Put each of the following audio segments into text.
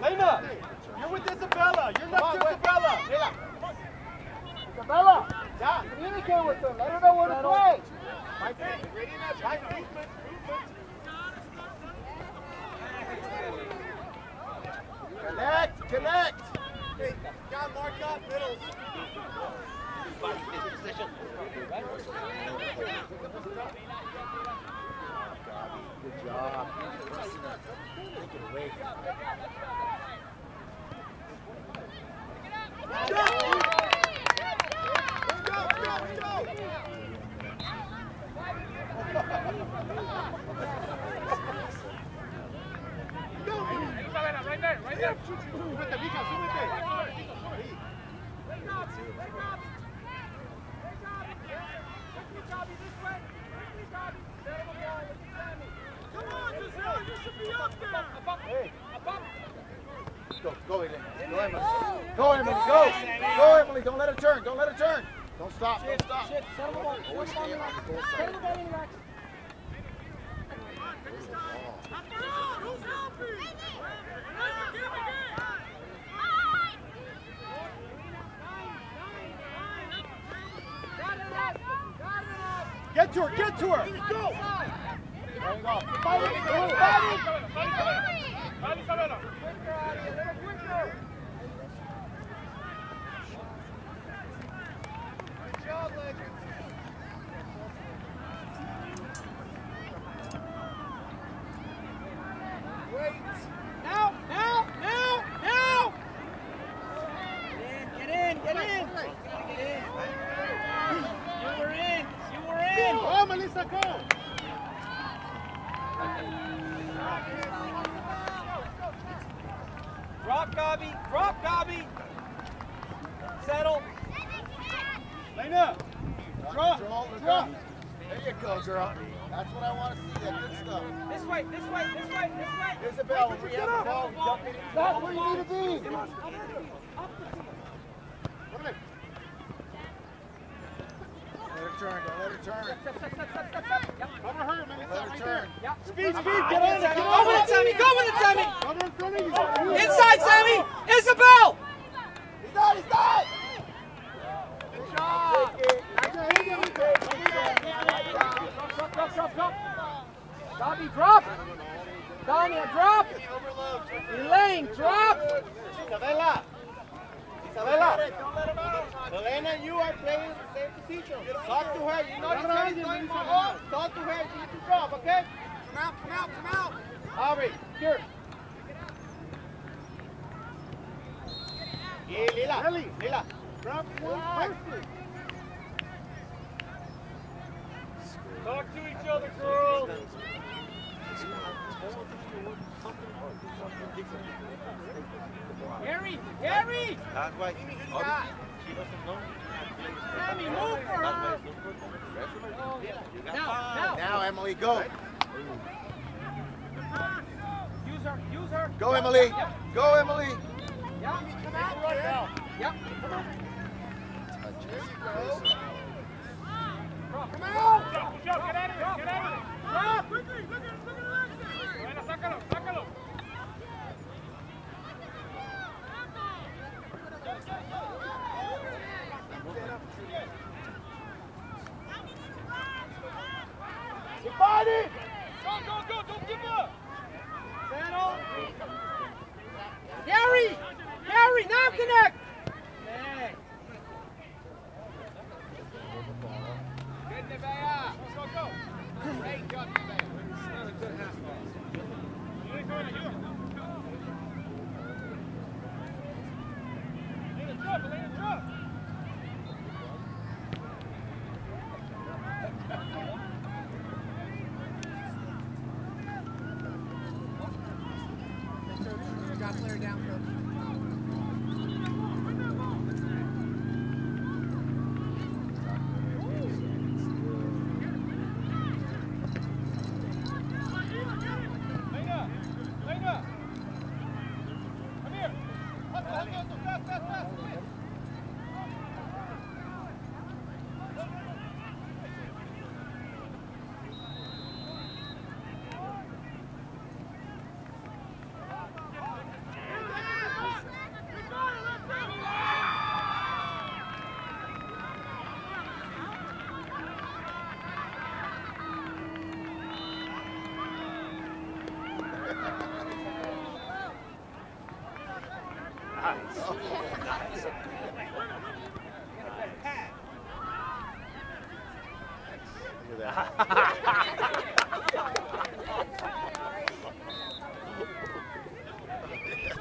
Lena, you're with Isabella. You're Come on, next to. Isabella. Lila. Isabella. Yeah. Communicate with them. Let her know where to play. Right there. Ready in that right movement. Movement. Connect, connect. Hey, John, mark up middles. Good job. It away. Let's go, let's go. Súbete, mija, súbete. Go, go, Emily. Go, Emily. Go, Emily. Go. Emily. Don't let her turn. Don't let her turn. Don't stop. Don't stop. Settle the ball. The ball. Settle the ball the. Get to her, get to her. Go. Melissa, go. Drop, Gobby. Drop, Gobby. Settle. Lena. Drop. Drop. There you go, girl. That's what I want to see. That good stuff. This way, this way, this way, this way. Isabel, when we have the ball, we dump it in. That's where you need to be. Let her turn. Don't let her turn. Step, step, step, step, step, step. Yep. Cover her, Melissa. Let her right turn. Yep. Speed, speed. Get on it. Go with it. Sammy. Go with it, Sammy. Cover in front of you. Inside, Sammy. Isabel. He's not. He's not. Good job. Drop, drop, drop, drop. Gobby, drop. Tanya, drop. Elaine, drop. Isabella. Isabella. Elena, you are playing the same position. Talk to her. You know this guy is going for all. Talk to her. She needs to drop, okay? Come out, come out, come out. Aubrey, here. Yeah, Lila. Really? Lila. Drop one person. Talk to each other, girls. Harry, Harry. That's why Good she doesn't know. Sammy, move for her. it's no good. You got Now, now. Now, Emily, go. Use her, use her. Go, Emily. Go, Emily. Yep. Come out right now. Yep. Come on. There you go. Come out. Body. Go, go, go. Don't give up. Settle. Player down, coach.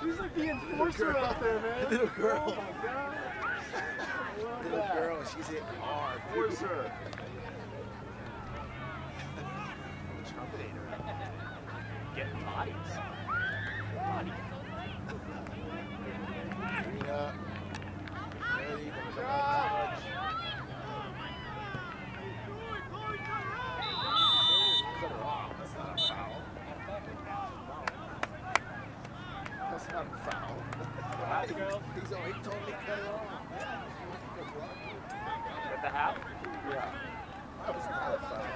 She's like the enforcer out there, man. Little girl. Oh my god. Little girl, she's hitting hard. Enforcer. Trumpetator. Getting bodies. Body. Arena. Ready, there's a nice touch. Cut her off. That's not a foul. That's not a foul. He's on, totally cut off. with the half. Yeah. That was not a foul.